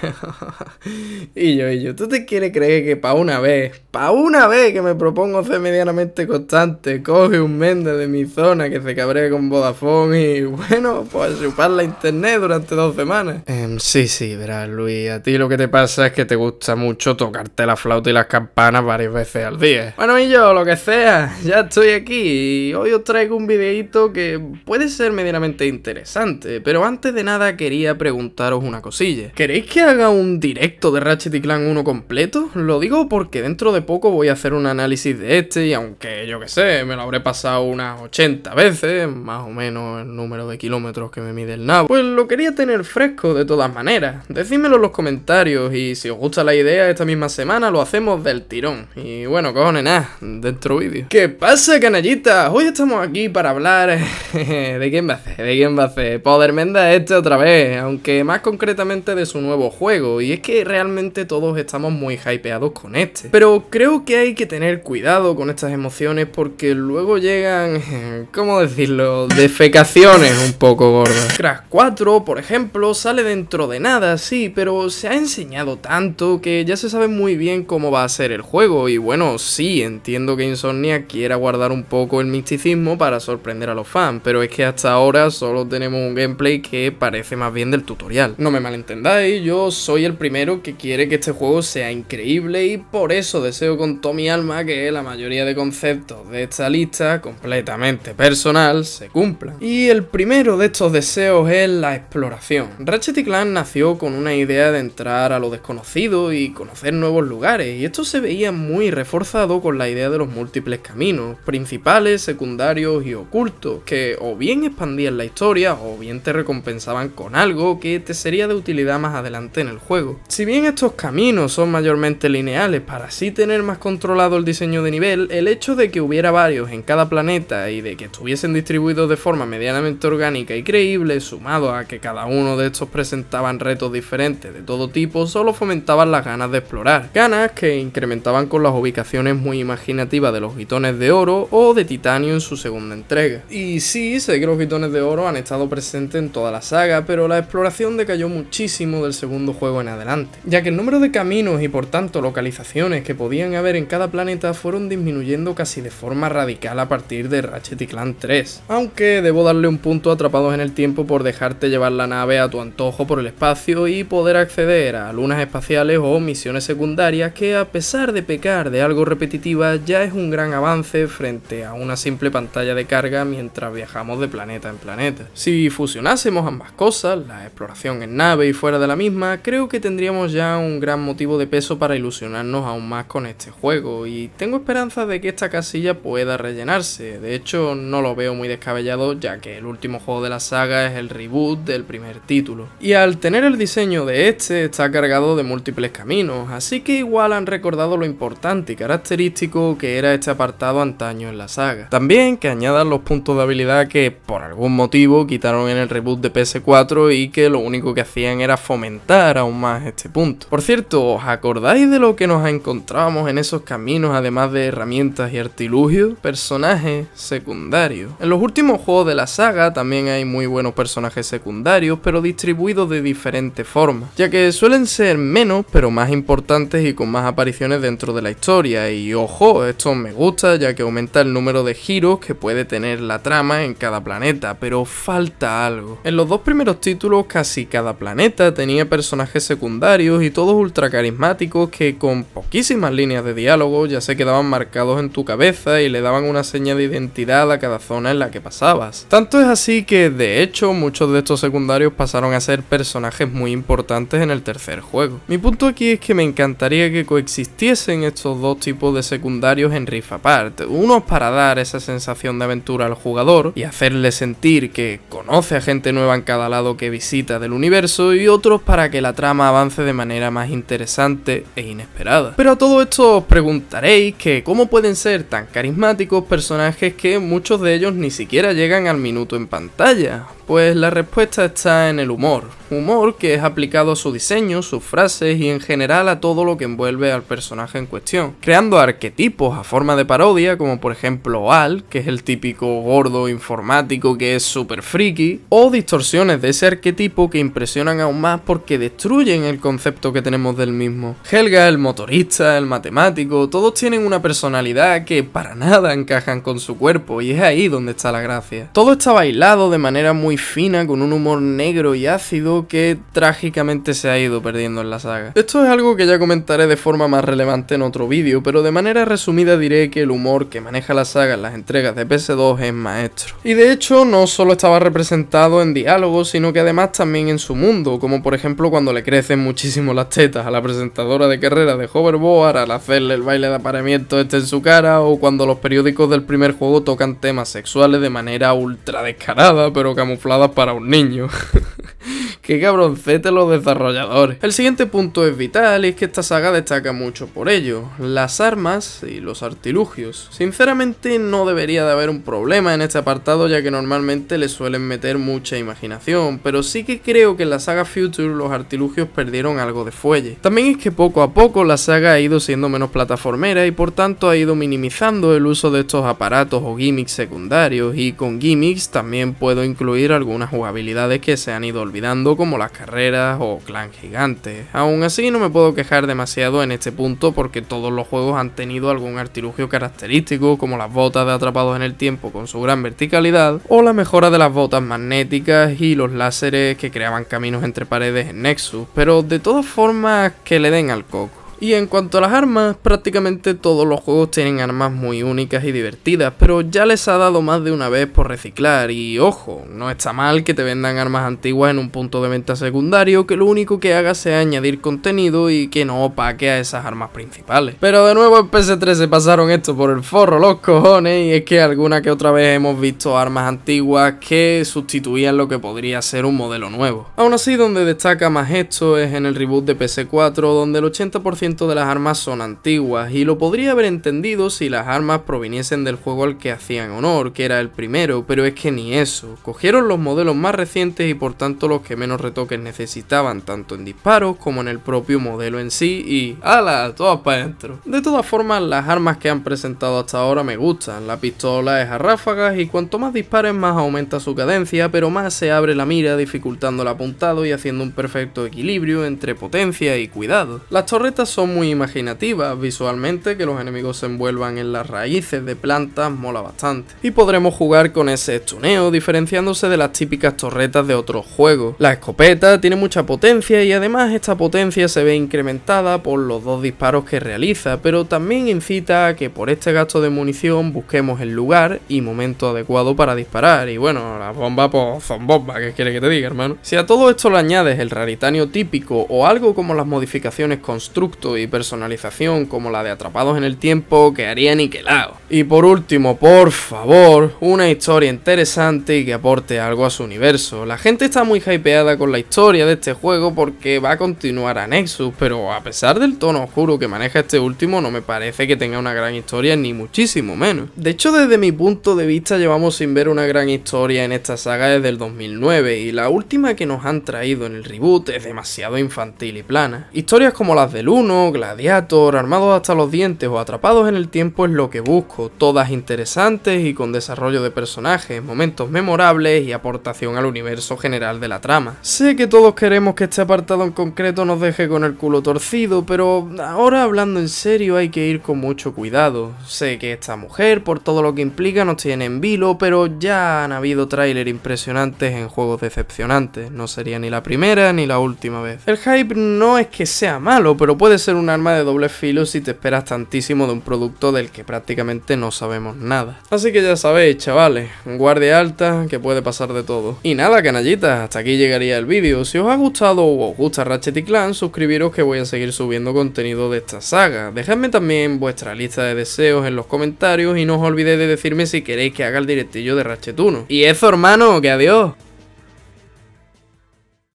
y yo, y yo, ¿tú te quieres creer que para una vez, para una vez que me propongo ser medianamente constante, coge un mende de mi zona que se cabrea con Vodafone y bueno, pues chupar la internet durante dos semanas? Em, sí, sí, verás, Luis, a ti lo que te pasa es que te gusta mucho tocarte la flauta y las campanas varias veces al día. Bueno, y yo, lo que sea, ya estoy aquí y hoy os traigo un videito que puede ser medianamente interesante, pero antes de nada quería preguntaros una cosilla. ¿Queréis que haga un directo de Ratchet y Clank 1 completo? Lo digo porque dentro de poco voy a hacer un análisis de este y aunque yo que sé, me lo habré pasado unas 80 veces, más o menos el número de kilómetros que me mide el nabo, pues lo quería tener fresco de todas maneras. Decídmelo en los comentarios y si os gusta la idea esta misma semana lo hacemos del tirón. Y bueno, cojones, nada, dentro vídeo. ¿Qué pasa, canallitas? Hoy estamos aquí para hablar... ¿De quién va a hacer? ¿De quién va a hacer? Podermenda este otra vez, aunque más concretamente de su nuevo juego. Y es que realmente todos estamos muy hypeados con este. Pero creo que hay que tener cuidado con estas emociones porque luego llegan... ¿Cómo decirlo? Defecaciones un poco gordas. Crash 4, por ejemplo, sale dentro de nada, sí, pero se ha enseñado tanto que ya se sabe muy bien cómo va a ser el juego. Y bueno, sí, entiendo que Insomnia quiera guardar un poco el misticismo para sorprender a los fans, pero es que hasta ahora solo tenemos un gameplay que parece más bien del tutorial. No me malentendáis, yo soy el primero que quiere que este juego sea increíble y por eso deseo con todo mi alma que la mayoría de conceptos de esta lista, completamente personal, se cumplan. Y el primero de estos deseos es la exploración. Ratchet Clank nació con una idea de entrar a lo desconocido y conocer nuevos lugares, y esto se veía muy reforzado con la idea de los múltiples caminos, principales, secundarios y ocultos, que o bien expandían la historia o bien te recompensaban con algo que te sería de utilidad más adelante en el juego. Si bien estos caminos son mayormente lineales para así tener más controlado el diseño de nivel, el hecho de que hubiera varios en cada planeta y de que estuviesen distribuidos de forma medianamente orgánica y creíble, sumado a que cada uno de estos presentaban retos diferentes de todo tipo, solo fomentaban las ganas de explorar. Ganas que incrementaban con las ubicaciones muy imaginativas de los gitones de oro o de titanio en su segunda entrega. Y sí, sé que los gitones de oro han estado presentes en toda la saga, pero la exploración decayó muchísimo del segundo juego en adelante, ya que el número de caminos y por tanto localizaciones que podían haber en cada planeta fueron disminuyendo casi de forma radical a partir de Ratchet y Clank 3. Aunque debo darle un punto atrapados en el tiempo por dejarte llevar la nave a tu antojo por el espacio y poder acceder a lunas espaciales o misiones secundarias que a pesar de pecar de algo repetitiva ya es un gran avance frente a una simple pantalla de carga mientras viajamos de planeta en planeta. Si fusionásemos ambas cosas, la exploración en nave y fuera de la misma, creo que tendríamos ya un gran motivo de peso para ilusionarnos aún más con este juego y tengo esperanza de que esta casilla pueda rellenarse, de hecho no lo veo muy descabellado ya que el último juego de la saga es el reboot del primer título. Y al tener el diseño de este está cargado de múltiples caminos, así que igual han recordado lo importante y característico que era este apartado antaño en la saga. También que añadan los puntos de habilidad que por algún motivo quitaron en el reboot de PS4 y que lo único que hacían era fomentar aún más este punto. Por cierto, ¿os acordáis de lo que nos encontrábamos en esos caminos además de herramientas y artilugios? Personajes secundarios. En los últimos juegos de la saga también hay muy buenos personajes secundarios, pero distribuidos de diferentes formas, ya que suelen ser menos pero más importantes y con más apariciones dentro de la historia. Y ojo, esto me gusta ya que aumenta el número de giros que puede tener la trama en cada planeta, pero falta algo. En los dos primeros títulos casi cada planeta tenía personajes secundarios y todos ultra carismáticos que con poquísimas líneas de diálogo ya se quedaban marcados en tu cabeza y le daban una seña de identidad a cada zona en la que pasabas. Tanto es así que de hecho muchos de estos secundarios pasaron a ser personajes muy importantes en el tercer juego. Mi punto aquí es que me encantaría que coexistiesen estos dos tipos de secundarios en Rift Apart, unos para dar esa sensación de aventura al jugador y hacerle sentir que conoce a gente nueva en cada lado que visita del universo y otros para que la trama avance de manera más interesante e inesperada. Pero a todo esto os preguntaréis que cómo pueden ser tan carismáticos personajes que muchos de ellos ni siquiera llegan al minuto en pantalla. Pues la respuesta está en el humor. Humor que es aplicado a su diseño, sus frases y en general a todo lo que envuelve al personaje en cuestión, creando arquetipos a forma de parodia, como por ejemplo Al, que es el típico gordo informático que es súper friki, o distorsiones de ese arquetipo que impresionan aún más porque destruyen el concepto que tenemos del mismo. Helga, el motorista, el matemático, todos tienen una personalidad que para nada encajan con su cuerpo y es ahí donde está la gracia. Todo está bailado de manera muy fina, con un humor negro y ácido que trágicamente se ha ido perdiendo en la saga. Esto es algo que ya comentaré de forma más relevante en otro vídeo, pero de manera resumida diré que el humor que maneja la saga en las entregas de PS2 es maestro. Y de hecho no solo estaba representado en diálogos, sino que además también en su mundo, como por ejemplo cuando le crecen muchísimo las tetas a la presentadora de carrera de Hoverboard al hacerle el baile de apareamiento este en su cara, o cuando los periódicos del primer juego tocan temas sexuales de manera ultra descarada, pero camufladas para un niño. Qué cabroncete los desarrolladores. El siguiente punto es vital y es que esta saga destaca mucho por ello, las armas y los artilugios. Sinceramente no debería de haber un problema en este apartado ya que normalmente le suelen meter mucha imaginación, pero sí que creo que en la saga Future los artilugios perdieron algo de fuelle. También es que poco a poco la saga ha ido siendo menos plataformera y por tanto ha ido minimizando el uso de estos aparatos o gimmicks secundarios y con gimmicks también puedo incluir algunas jugabilidades que se han ido olvidando como las carreras o clan gigante. Aún así no me puedo quejar demasiado en este punto porque todos los juegos han tenido algún artilugio característico como las botas de atrapados en el tiempo con su gran verticalidad o la mejora de las botas magnéticas y los láseres que creaban caminos entre paredes en Nexus, pero de todas formas que le den al coco. Y en cuanto a las armas, prácticamente todos los juegos tienen armas muy únicas y divertidas, pero ya les ha dado más de una vez por reciclar y ojo, no está mal que te vendan armas antiguas en un punto de venta secundario que lo único que haga sea añadir contenido y que no opaque a esas armas principales. Pero de nuevo en PS3 se pasaron esto por el forro los cojones y es que alguna que otra vez hemos visto armas antiguas que sustituían lo que podría ser un modelo nuevo. Aún así donde destaca más esto es en el reboot de PS4 donde el 80% de las armas son antiguas y lo podría haber entendido si las armas proviniesen del juego al que hacían honor, que era el primero, pero es que ni eso. Cogieron los modelos más recientes y por tanto los que menos retoques necesitaban, tanto en disparos como en el propio modelo en sí y ¡ala! Todas para adentro. De todas formas, las armas que han presentado hasta ahora me gustan. La pistola es a ráfagas y cuanto más disparen más aumenta su cadencia, pero más se abre la mira dificultando el apuntado y haciendo un perfecto equilibrio entre potencia y cuidado. Las torretas son muy imaginativas visualmente, que los enemigos se envuelvan en las raíces de plantas mola bastante. Y podremos jugar con ese estuneo, diferenciándose de las típicas torretas de otros juegos. La escopeta tiene mucha potencia y además esta potencia se ve incrementada por los dos disparos que realiza, pero también incita a que por este gasto de munición busquemos el lugar y momento adecuado para disparar. Y bueno, la bomba pues son bombas, ¿qué quiere que te diga, hermano? Si a todo esto le añades el raritanio típico o algo como las modificaciones constructo y personalización como la de Atrapados en el Tiempo quedaría niquelado. Y por último, por favor, una historia interesante y que aporte algo a su universo. La gente está muy hypeada con la historia de este juego porque va a continuar a Nexus, pero a pesar del tono oscuro que maneja este último, no me parece que tenga una gran historia ni muchísimo menos. De hecho, desde mi punto de vista llevamos sin ver una gran historia en esta saga desde el 2009 y la última que nos han traído en el reboot es demasiado infantil y plana. Historias como las del 1 Gladiator, Armados hasta los dientes o Atrapados en el tiempo es lo que busco, todas interesantes y con desarrollo de personajes, momentos memorables y aportación al universo general de la trama. Sé que todos queremos que este apartado en concreto nos deje con el culo torcido, pero ahora hablando en serio hay que ir con mucho cuidado. Sé que esta mujer, por todo lo que implica, nos tiene en vilo, pero ya han habido tráiler impresionantes en juegos decepcionantes, no sería ni la primera ni la última vez. El hype no es que sea malo, pero puede ser un arma de doble filo si te esperas tantísimo de un producto del que prácticamente no sabemos nada. Así que ya sabéis, chavales, guardia alta, que puede pasar de todo. Y nada, canallitas, hasta aquí llegaría el vídeo. Si os ha gustado o os gusta Ratchet y Clan, suscribiros que voy a seguir subiendo contenido de esta saga. Dejadme también vuestra lista de deseos en los comentarios y no os olvidéis de decirme si queréis que haga el directillo de Ratchet 1. Y eso, hermano, que adiós.